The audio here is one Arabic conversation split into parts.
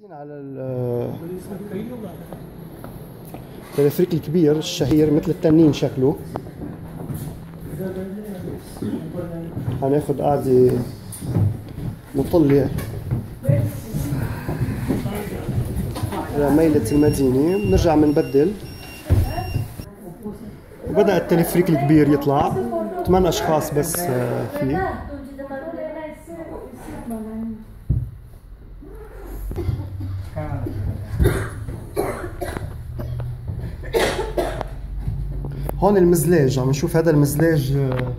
نازلين على ال- التلفريك الكبير الشهير مثل التنين شكله. هناخد قاعدة مطلة على ميلة المدينة. بنرجع بنبدل وبدأ التلفريك الكبير يطلع. ثمان أشخاص بس آه، فيه. هون المزلاج عم نشوف هذا المزلاج آه،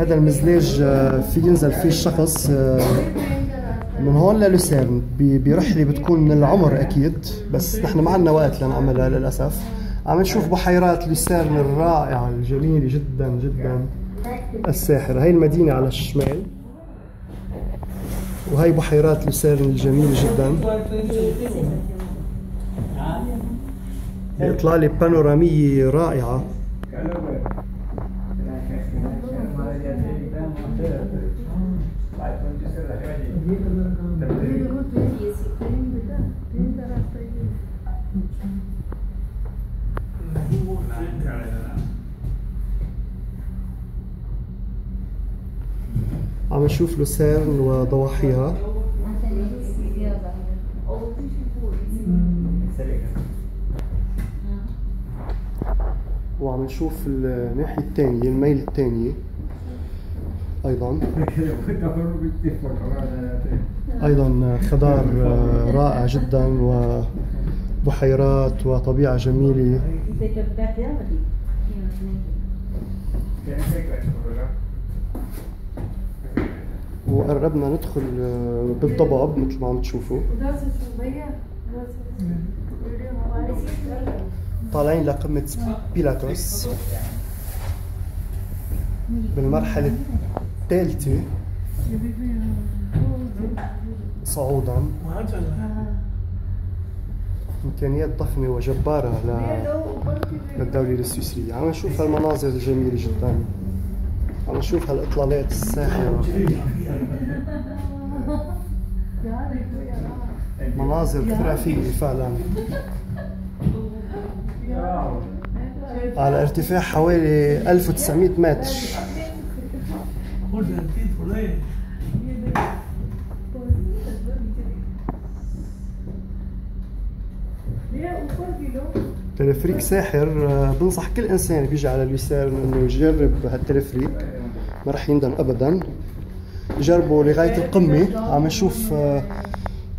هذا المزلاج آه، في ينزل فيه الشخص آه، من هون للوسيرن ب- برحلة بتكون من العمر أكيد بس نحن ما عندنا وقت لنعملها للأسف. عم نشوف بحيرات لوسيرن الرائعة الجميلة جدا جدا الساحرة. هي المدينة على الشمال وهي بحيرات لوسيرن الجميلة جدا. إطلالة بانورامية رائعة. عم نشوف لوسيرن وضواحيها. وعم نشوف الناحية الثانية الميل الثانية أيضا. أيضا خضار رائع جدا وبحيرات وطبيعة جميلة. وقربنا ندخل بالضباب مثل ما عم تشوفوا. طالعين لقمة بيلاتوس بالمرحلة الثالثة. صعودا. إمكانيات ضخمة وجبارة للدولة السويسرية. عم نشوف هالمناظر الجميلة جدا. عم نشوف هالإطلالات الساحرة مناظر خرافية فعلا. على ارتفاع حوالي 1900 متر. تلفريك ساحر آه، بنصح كل إنسان بيجي على اليسار إنه يجرب هالتلفريك. ما رح يندم ابدا. جربوا لغاية القمة. عم نشوف آه،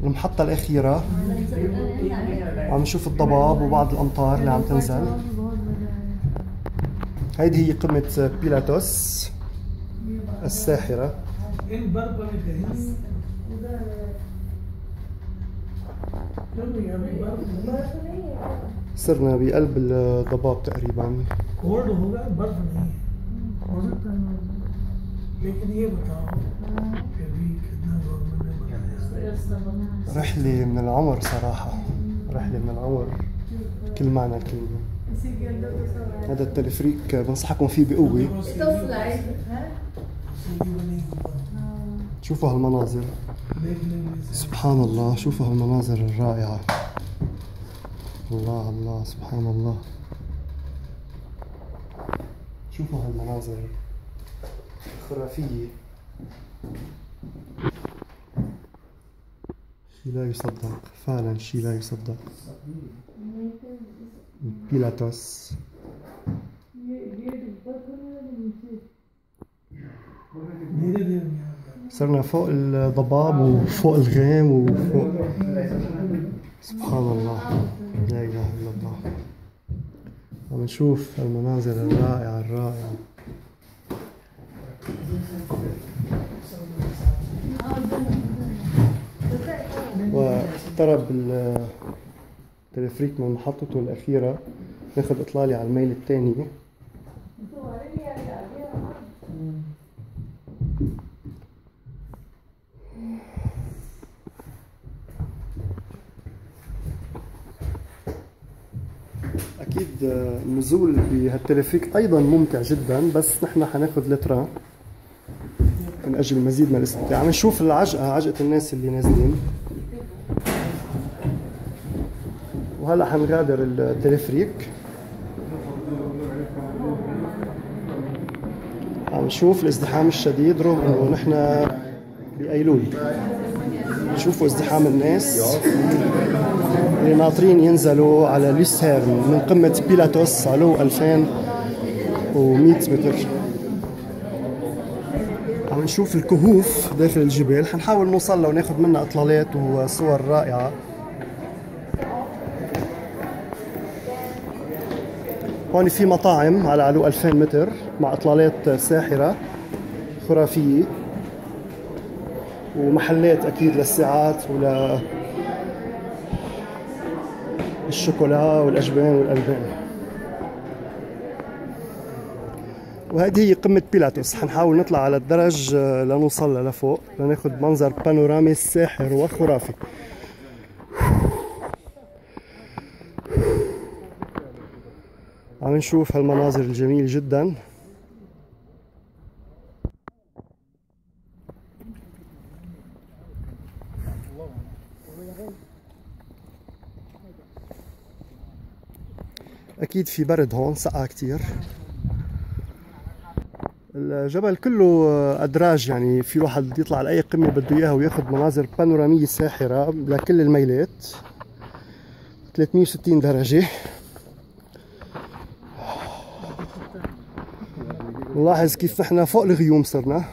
المحطة الأخيرة. عم نشوف الضباب وبعض الامطار اللي عم تنزل هيدي هي قمه بيلاتوس الساحره صرنا بقلب الضباب تقريبا कोल्ड होगा बर्फ नहीं है हो सकता है लेकिन ये बताओ कि अभी कितना गवर्नमेंट ने बताया رحلة من العمر صراحة رحلة من العمر كل معنى الكلمة هذا التلفريك بنصحكم فيه بقوة. شوفوا هالمناظر. سبحان الله شوفوا هالمناظر الرائعة. الله الله سبحان الله. شوفوا هالمناظر الخرافية. شيء لا يصدق. فعلا شيء لا يصدق. بيلاتوس صرنا فوق الضباب وفوق الغيم وفوق سبحان الله. لا إله إلا الله. عم نشوف المناظر الرائعة الرائعة. واقترب التلفريك من محطته الأخيرة. ناخذ إطلالة على الميل الثاني أكيد آه، النزول بهالتلفريك أيضا ممتع جدا بس نحن حناخذ التران من أجل المزيد من الاستمتاع. عم نشوف العجقة عجقة الناس اللي نازلين. وهلا حنغادر التلفريك عم نشوف الازدحام الشديد رغم إنه نحن بأيلول. شوفوا ازدحام الناس. اللي ناطرين ينزلوا على لوسيرن من قمة بيلاتوس علو 2100 متر. عم نشوف الكهوف داخل الجبال. حنحاول نوصل لها وناخذ منها إطلالات وصور رائعة. هون في مطاعم على علو 2000 متر مع إطلالات ساحرة خرافية ومحلات أكيد للساعات ولا الشوكولا والأجبان والألبان. وهذه هي قمة بيلاتوس. حنحاول نطلع على الدرج لنوصل لفوق لناخذ منظر بانورامي ساحر وخرافي. عم نشوف هالمناظر الجميلة جدا. أكيد في برد هون سقعة كتير. الجبل كله أدراج يعني في الواحد بده يطلع على اي قمة بده إياها وياخذ مناظر بانورامية ساحرة لكل الميلات. 360 درجة. نلاحظ كيف نحن فوق الغيوم صرنا.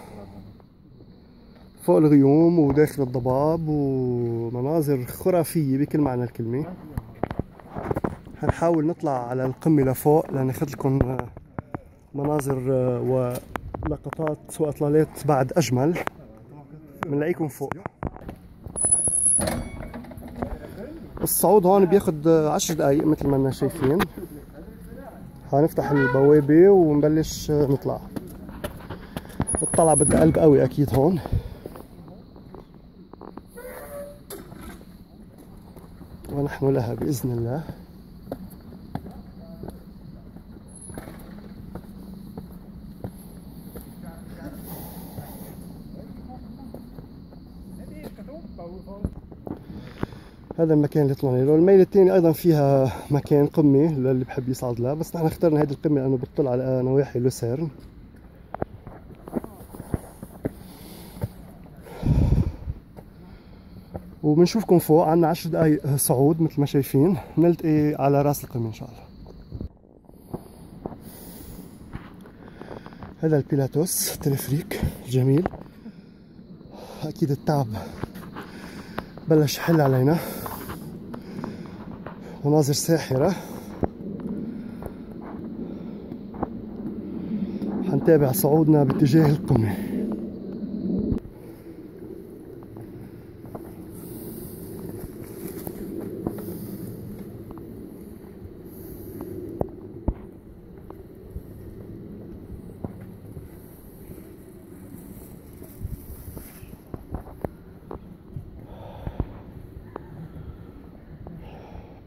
فوق الغيوم وداخل الضباب ومناظر خرافية بكل معنى الكلمة. حنحاول نطلع على القمة لفوق لناخذ لكم مناظر ولقطات واطلالات بعد أجمل. بنلاقيكم فوق. الصعود هون بياخد عشر دقايق مثل ما إحنا شايفين. حنفتح البوابة ونبلش نطلع. الطلعة بدها قلب قوي أكيد هون. ونحن لها بإذن الله. هذا المكان اللي طلعنا له الميلة الثانية أيضا فيها مكان قمة للي بحب يصعد لها بس نحن اخترنا هذه القمة لأنه بتطل على نواحي لوسيرن. وبنشوفكم فوق عنا عشر دقايق صعود مثل ما شايفين. نلتقي على راس القمة إن شاء الله. هذا البيلاتوس تلفريك جميل. أكيد التعب بلش يحل علينا. مناظر ساحرة. حنتابع صعودنا باتجاه القمة.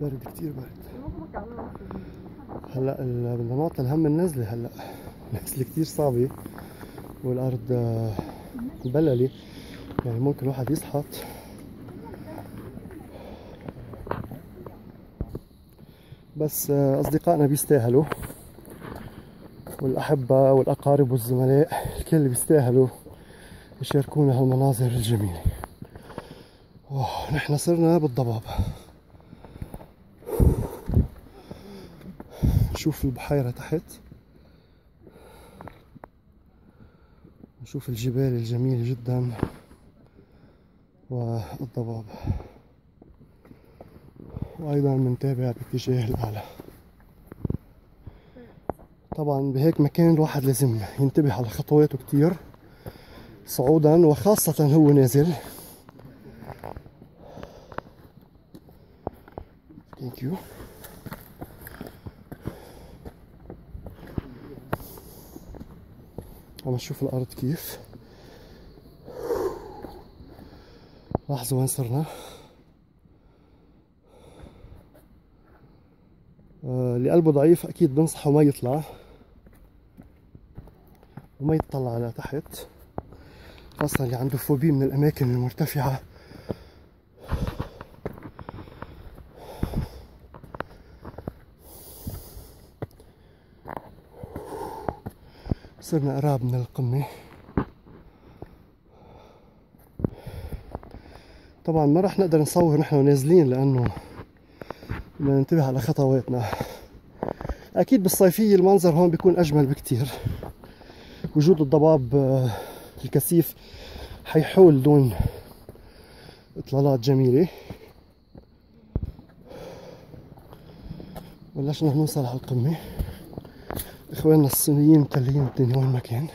برد كتير برد هلأ بدنا الهم النزلة هلأ. النزلة كتير صعبة والأرض آه، مبللة يعني ممكن الواحد يسحط بس آه، أصدقائنا بيستاهلوا والأحبة والأقارب والزملاء الكل بيستاهلوا يشاركونا هالمناظر الجميلة. نحن صرنا بالضباب. نشوف البحيرة تحت. نشوف الجبال الجميلة جدا والضباب. وأيضا بنتابع باتجاه الأعلى. طبعا بهيك مكان الواحد لازم ينتبه على خطواته كتير. صعودا وخاصة هو نازل. Thank you. عم نشوف الأرض كيف. لاحظوا وين صرنا؟ آه، اللي قلبه ضعيف أكيد بنصحه ما يطلع. وما يطلع على تحت خاصة اللي عنده فوبي من الأماكن المرتفعة. صرنا قراب من القمة. طبعا ما راح نقدر نصور نحن نازلين لأنه بدنا ننتبه على خطواتنا أكيد بالصيفية المنظر هون بيكون أجمل بكتير. وجود الضباب آه، الكثيف حيحول دون إطلالات جميلة. بلشنا نوصل على القمة. إخواننا الصينيين متلين الدنيا وين ما كان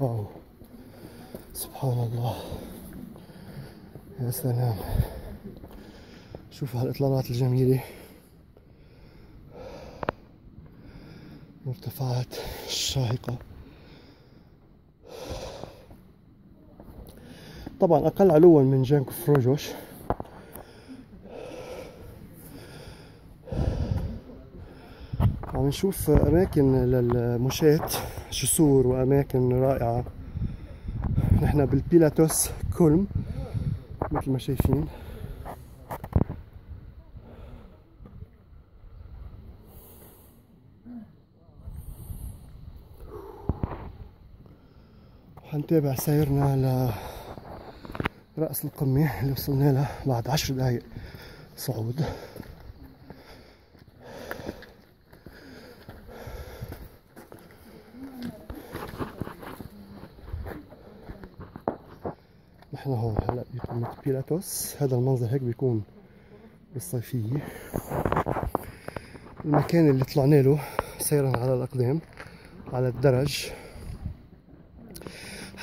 واو. سبحان الله. يا سلام. شوفوا هالإطلالات الجميلة. مرتفعات الشاهقة طبعا أقل علوا من جانكو فروجوش. عم نشوف أماكن للمشاة جسور وأماكن رائعة. نحن بالبيلاتوس كولم مثل ما شايفين. حنتابع سيرنا ل رأس القمة اللي وصلنا له بعد عشر دقايق صعود. نحن هون هلا بقمة بيلاتوس. هذا المنظر هيك بيكون بالصيفية. المكان اللي طلعنا له سيرا على الأقدام على الدرج.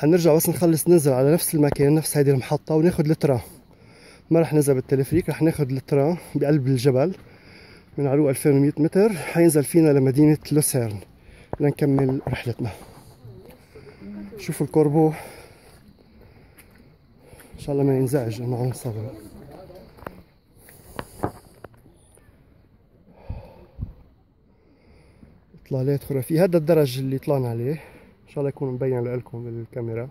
حنرجع بس نخلص ننزل على نفس المكان نفس هيدي المحطة وناخد الترا ما رح ننزل بالتلفريك رح ناخد الترام بقلب الجبل من علو 2100 متر. حينزل فينا لمدينة لوسيرن. لنكمل رحلتنا. شوفوا الكوربو. إن شاء الله ما ينزعج انه عم نصور اطلالات خرافية هذا الدرج اللي طلعنا عليه. إن شاء الله يكون مبين لكم بالكاميرا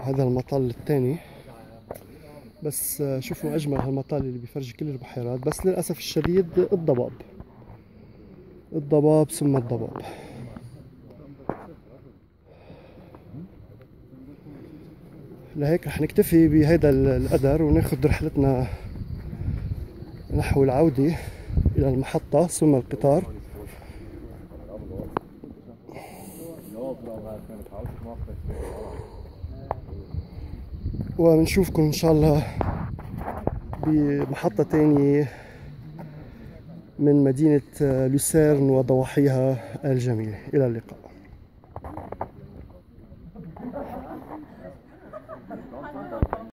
هذا المطل الثاني بس شوفوا أجمل هالمطل اللي بيفرجي كل البحيرات. بس للأسف الشديد الضباب. الضباب ثم الضباب. لهيك رح نكتفي بهذا القدر وناخذ رحلتنا نحو العودة إلى المحطة ثم القطار. ونشوفكم إن شاء الله بمحطة تانية من مدينة لوسيرن وضواحيها الجميلة. إلى اللقاء.